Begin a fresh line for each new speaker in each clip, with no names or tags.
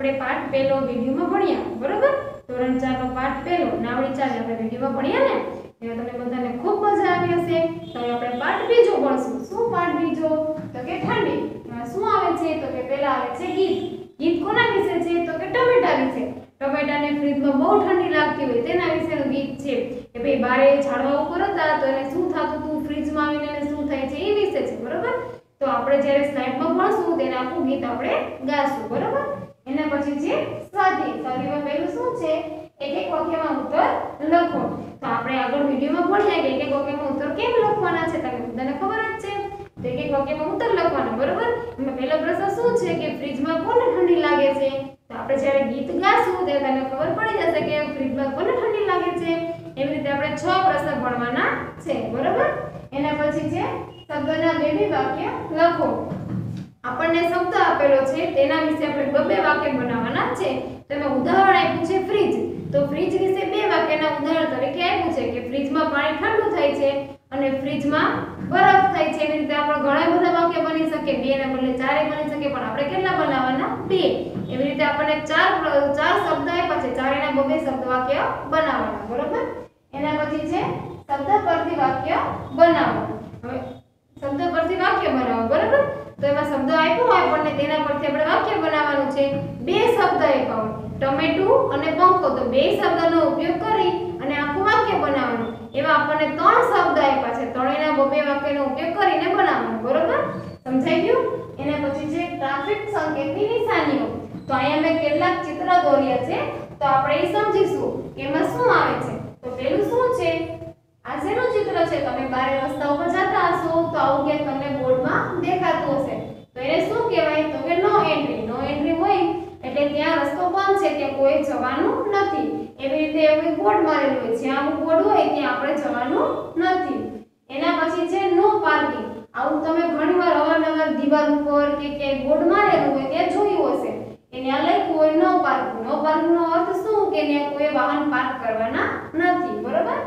આપણે પાઠ પહેલો વિડીયોમાં ભણ્યા બરોબર? ધોરણ ચાર નો પાઠ પહેલો, નાવડી ચાલે આપણે વિડીયોમાં ભણ્યા ને? એમાં તમને બધાને ખૂબ મજા આવી હશે. તો આપણે પાઠ બીજો ભણશું. શું પાઠ બીજો? તો કે ઠંડી. શું આવે છે? તો કે પહેલા આવે છે ગીત ગીત કોના વિશે છે? તો કે ટમેટા વિશે. ટમેટા ટમેટાને ફ્રીજમાં બહુ ઠંડી લાગતી હોય તેના વિશેનું ગીત છે કે ભાઈ બારે ઝાડવા ઉપર હતા તો એને શું થતું હતું? ફ્રીજમાં આવીને એને શું થાય છે? એ વિશે છે, બરોબર? તો આપણે જ્યારે સ્લાઇડમાં ભણશું, તેને આખું ગીત આપણે ગાશું, બરોબર? એના પછી છે સ્વાધ્યાય સ્વાધ્યાયમાં પહેલું શું છે? એક એક વાક્યમાં ઉત્તર લખો. તો આપણે આગળ વિડીયોમાં ભણ્યા કે એક એક વાક્યમાં ઉત્તર કેમ લખવાના છે? તમને બધાને ખબર જ છે. તો એક એક વાક્યમાં ઉત્તર લખવાનો, બરોબર? એમાં પહેલો પ્રશ્ન શું છે કે ફ્રીજમાં કોને ઠંડી લાગે છે? તો આપણે જ્યારે ગીત ગાશું ત્યારે તમને ખબર પડી જશે કે ફ્રીજમાં કોને ઠંડી લાગે છે. એવી રીતે આપણે છ પ્રશ્ન ભણવાના છે, બરોબર? એના પછી છે શબ્દના બે બે વાક્ય લખો. આપણને શબ્દ આપેલો છે, તેના વિશે આપણે બે બે વાક્ય બનાવવાના છે. તો એમાં ઉદાહરણ આપ્યું છે ફ્રીજ. તો ફ્રીજ વિશે બે વાક્યના ઉદાહરણ તરીકે આપ્યું છે કે ફ્રીજમાં પાણી ઠંડુ થાય છે અને ફ્રીજમાં બરફ થાય છે. એવી રીતે આપણે ઘણા બધા વાક્ય બની શકે, બે ના બદલે ચારે બની શકે, પણ આપણે કેટલા બનાવવાના? બે. એવી રીતે આપણને ચાર ચાર શબ્દ આપ્યા છે. ચારેના બબે શબ્દ વાક્ય બનાવવાના, બરોબર? એના પછી છે, શબ્દ પરથી વાક્ય બનાવો હવે શબ્દ પરથી વાક્ય બનાવો તો એમાં શબ્દ આપ્યો હોય આપણને તેના પરથી આપણે વાક્ય બનાવવાનું છે. બે શબ્દ આપ્યા ટમેટું અને પંખો. તો બે શબ્દનો ઉપયોગ કરી અને આખું વાક્ય બનાવવાનું. એવા આપણને ત્રણ શબ્દ આપ્યા છે. ત્રણેયના બબે વાક્યનો ઉપયોગ કરીને બનાવવાનું. બરોબર? સમજાઈ ગયું? એના પછી છે ટ્રાફિક સંકેતની નિશાનીઓ. તો અહીંયા મેં કેટલાક ચિત્ર દોર્યા છે. તો આપણે એ સમજીશું કે એમાં શું આવે છે. તો પેલું શું છે? આ શેનું ચિત્ર છે? તમે બારે રસ્તા ઉપર જતા હશો તો આવું ક્યાંક તમને બોર્ડમાં દેખાતું હશે તો એને શું કહેવાય તો કે નો એન્ટ્રી નો એન્ટ્રી હોય એટલે ત્યાં રસ્તો બંધ છે ત્યાં કોઈ જવાનું નથી. એવી રીતે એવું બોર્ડ મારેલું હોય. જ્યાં આવું બોર્ડ હોય ત્યાં આપણે જવાનું નથી. એના પછી છે નો પાર્કિંગ. આવું તમે ઘણીવાર અવારનવાર દીવાલ ઉપર કે કે બોર્ડ મારેલું હોય ત્યાં જોયું હશે. કે ત્યાં લખ્યું હોય નો પાર્કિંગ. નો પાર્કિંગ નો અર્થ શું? કે ત્યાં કોઈ વાહન પાર્ક કરવાના નથી. બરોબર?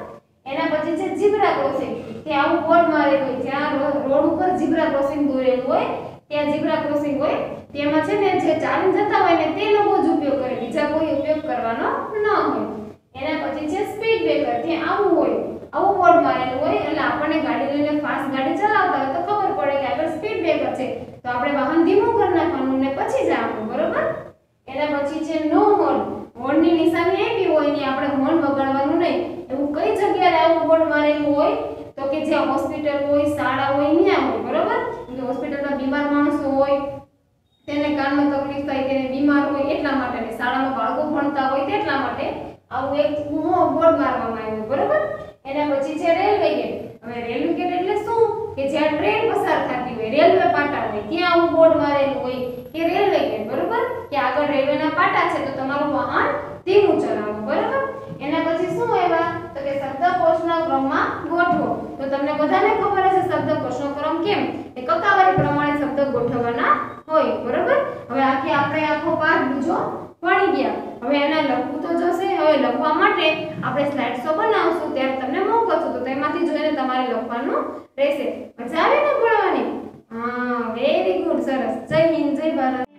એના પછી છે ઝીબ્રા ક્રોસિંગ. ત્યાં આવું બોર્ડ મારેલું હોય. જ્યાં રોડ ઉપર ઝીબ્રા ક્રોસિંગ દોરેલું હોય, ત્યાં ઝીબ્રા ક્રોસિંગ હોય. તેમાં છે ને જે ચાલીને જતા હોય ને તે લોકો જ ઉપયોગ કરે બીજા કોઈ ઉપયોગ કરવાનો ન હોય પછી છે સ્પીડ બ્રેકર ત્યાં આવું હોય, આવું બોર્ડ મારેલું હોય, એટલે આપણને ગાડી લઈને ફાસ્ટ ગાડી ચલાવતા હોય તો ખબર પડે કે આગળ સ્પીડ બ્રેકર છે. તો આપણે વાહન ધીમું કરી નાખવાનું ને પછી આવવું બરોબર? એના પછી છે નો હોર્ન હોર્નની નિશાની આપી હોય ને આપણે હોર્ન વગાડવાનું નહીં. એવું કઈ જગ્યાએ આવું બોર્ડ મારેલું હોય? તો કે જ્યાં હોસ્પિટલ હોય, શાળા હોય, ત્યાં હોય, બરોબર? હોસ્પિટલમાં બીમાર માણસો હોય, તેને કાનમાં તકલીફ થાય તેને બીમાર હોય એટલા માટે ને શાળામાં બાળકો ભણતા હોય તેટલા માટે આવું એક બોર્ડ મારવામાં આવ્યું, બરોબર? એના પછી છે રેલવે ગેટ, હવે રેલવે ગેટ એટલે શું? કે જ્યાં ટ્રેન પસાર થતી હોય, રેલવે પાટા હોય, ત્યાં આવું બોર્ડ મારેલું હોય કે રેલવે ગેટ, બરોબર? કે આગળ રેલવેના પાટા છે, તો તમારું વાહન ધીમું ચલાવો, બરોબર? એના પછી શું આવ્યા? તો કે શબ્દકોશના ક્રમમાં ગોઠવો. તો તમને બધાને ખબર હશે શબ્દકોશનો ક્રમ કેમ? એ કકાવારી પ્રમાણે શબ્દ ગોઠવવાના હોય, બરોબર? હવે આખી આપણે આખો પાઠ બીજો ભણી ગયા હવે એને લખવું તો જશે હવે લખવા માટે આપણે સ્લાઇડ શો બનાવશું ત્યારે તમને મોકલશું. તો તેમાંથી જોઈને તમારે લખવાનું રહેશે. મજા આવે ને ભણવાની? હા વેરી ગુડ સરસ. જય હિન્દ, જય ભારત.